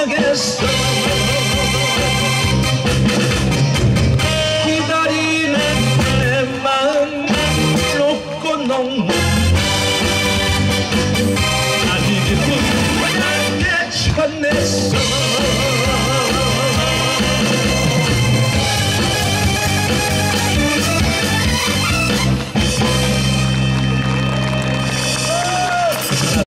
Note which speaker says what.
Speaker 1: I guess.